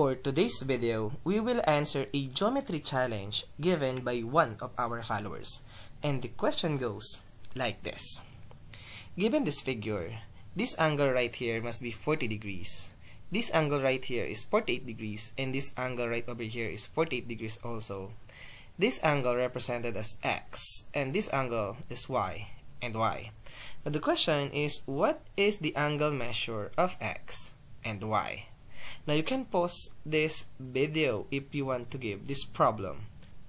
For today's video, we will answer a geometry challenge given by one of our followers. And the question goes like this. Given this figure, this angle right here must be 40 degrees. This angle right here is 48 degrees and this angle right over here is 48 degrees also. This angle represented as x and this angle is y and y. Now the question is what is the angle measure of x and y? Now you can pause this video if you want to give this problem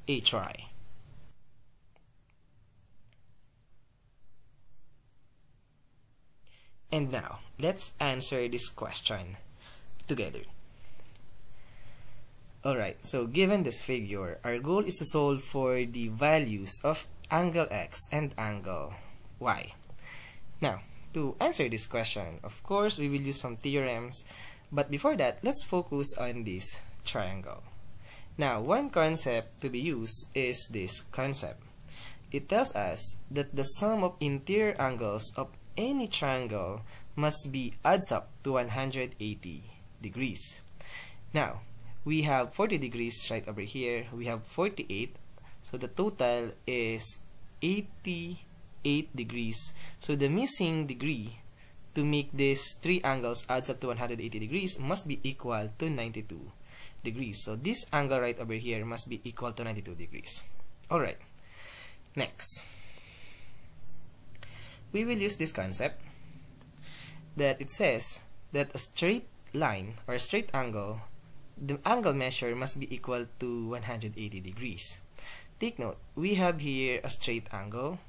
a try. And now, let's answer this question together. Alright, so given this figure, our goal is to solve for the values of angle x and angle y. Now, to answer this question, of course, we will use some theorems but before that, let's focus on this triangle. Now, one concept to be used is this concept. It tells us that the sum of interior angles of any triangle must be adds up to 180 degrees. Now, we have 40 degrees right over here. We have 48. So the total is 88 degrees. So the missing degree to make these three angles adds up to 180 degrees must be equal to 92 degrees. So this angle right over here must be equal to 92 degrees. Alright, next. We will use this concept that it says that a straight line or a straight angle, the angle measure must be equal to 180 degrees. Take note, we have here a straight angle.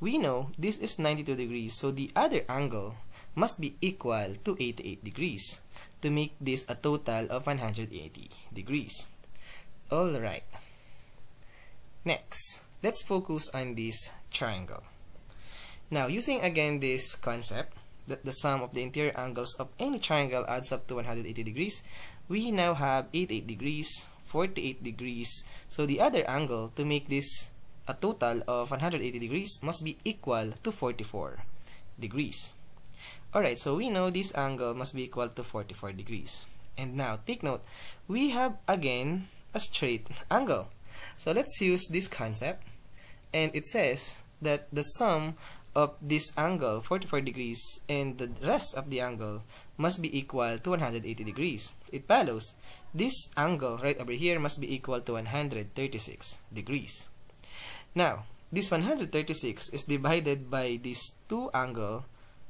We know this is 92 degrees, so the other angle must be equal to 88 degrees to make this a total of 180 degrees. Alright. Next, let's focus on this triangle. Now, using again this concept that the sum of the interior angles of any triangle adds up to 180 degrees, we now have 88 degrees, 48 degrees. So the other angle to make this a total of 180 degrees must be equal to 44 degrees. Alright, so we know this angle must be equal to 44 degrees. And now, take note, we have again a straight angle. So let's use this concept. And it says that the sum of this angle, 44 degrees, and the rest of the angle must be equal to 180 degrees. It follows, this angle right over here must be equal to 136 degrees. Now, this 136 is divided by these two angle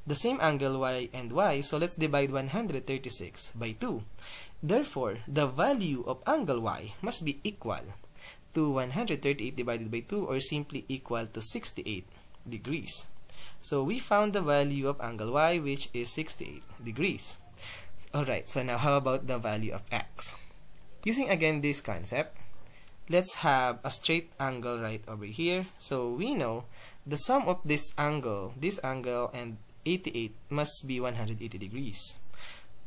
the same angle y and y, so let's divide 136 by 2. Therefore, the value of angle y must be equal to 138 divided by 2 or simply equal to 68 degrees. So we found the value of angle y which is 68 degrees. Alright, so now how about the value of x? Using again this concept, let's have a straight angle right over here. So we know the sum of this angle, this angle and 88 must be 180 degrees.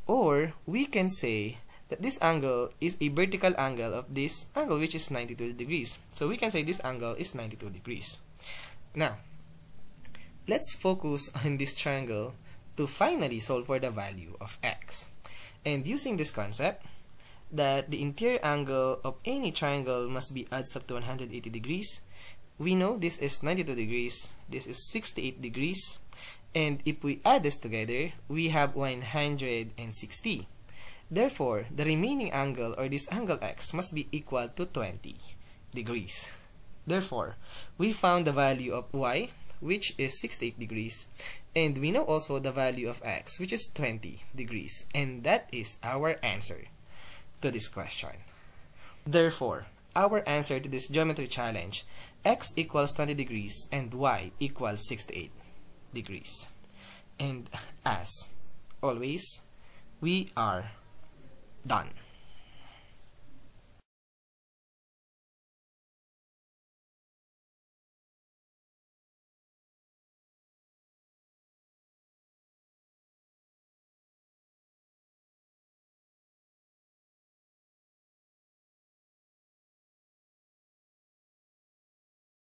Or we can say that this angle is a vertical angle of this angle which is 92 degrees. So we can say this angle is 92 degrees. Now, let's focus on this triangle to finally solve for the value of x. And using this concept, that the interior angle of any triangle must be adds up to 180 degrees, we know this is 92 degrees, this is 68 degrees, and if we add this together, we have 160. Therefore, the remaining angle or this angle x must be equal to 20 degrees. Therefore, we found the value of y, which is 68 degrees, and we know also the value of x, which is 20 degrees, and that is our answer to this question. Therefore, our answer to this geometry challenge, x equals 20 degrees and y equals 68 degrees. And as always, we are done.